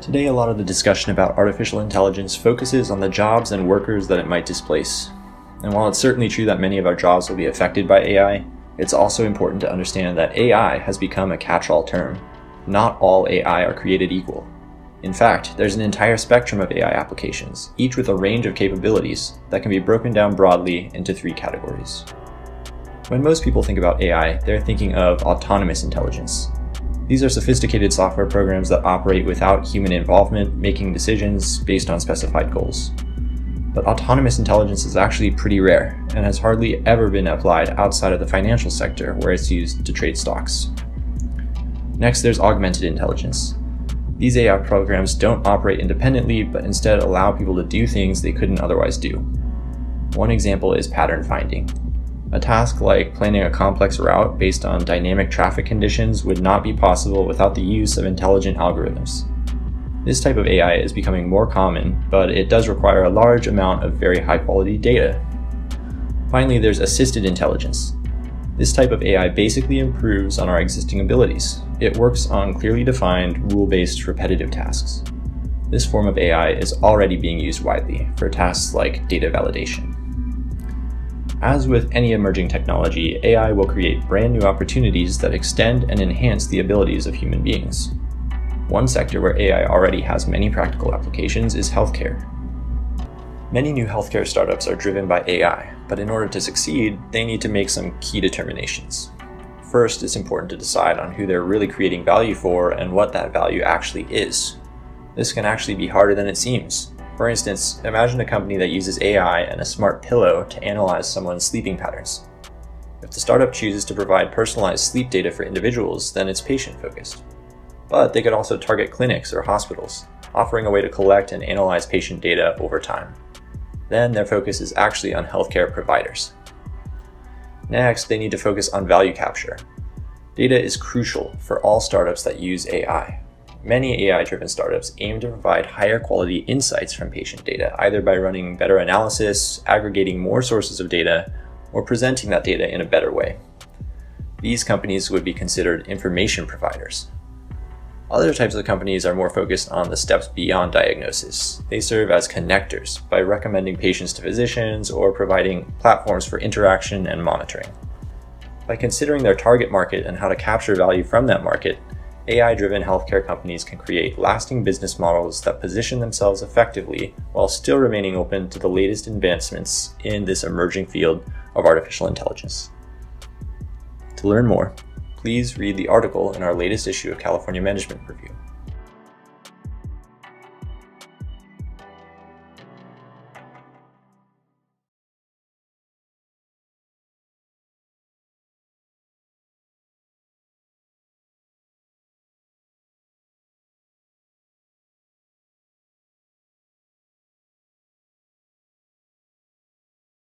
Today, a lot of the discussion about artificial intelligence focuses on the jobs and workers that it might displace. And while it's certainly true that many of our jobs will be affected by AI, it's also important to understand that AI has become a catch all term. Not all AI are created equal. In fact, there's an entire spectrum of AI applications, each with a range of capabilities that can be broken down broadly into three categories. When most people think about AI, they're thinking of autonomous intelligence. These are sophisticated software programs that operate without human involvement, making decisions based on specified goals. But autonomous intelligence is actually pretty rare and has hardly ever been applied outside of the financial sector where it's used to trade stocks. Next, there's augmented intelligence. These AI programs don't operate independently, but instead allow people to do things they couldn't otherwise do. One example is pattern finding. A task like planning a complex route based on dynamic traffic conditions would not be possible without the use of intelligent algorithms. This type of AI is becoming more common, but it does require a large amount of very high quality data. Finally, there's assisted intelligence. This type of AI basically improves on our existing abilities. It works on clearly defined, rule-based repetitive tasks. This form of AI is already being used widely for tasks like data validation. As with any emerging technology, AI will create brand new opportunities that extend and enhance the abilities of human beings. One sector where AI already has many practical applications is healthcare. Many new healthcare startups are driven by AI, but in order to succeed, they need to make some key determinations. First, it's important to decide on who they're really creating value for and what that value actually is. This can actually be harder than it seems. For instance, imagine a company that uses AI and a smart pillow to analyze someone's sleeping patterns. If the startup chooses to provide personalized sleep data for individuals, then it's patient focused. But they could also target clinics or hospitals, offering a way to collect and analyze patient data over time. Then their focus is actually on healthcare providers. Next, they need to focus on value capture. Data is crucial for all startups that use AI. Many AI-driven startups aim to provide higher quality insights from patient data, either by running better analysis, aggregating more sources of data, or presenting that data in a better way. These companies would be considered information providers. Other types of companies are more focused on the steps beyond diagnosis. They serve as connectors by recommending patients to physicians or providing platforms for interaction and monitoring. By considering their target market and how to capture value from that market, AI-driven healthcare companies can create lasting business models that position themselves effectively while still remaining open to the latest advancements in this emerging field of artificial intelligence. To learn more, please read the article in our latest issue of California Management Review.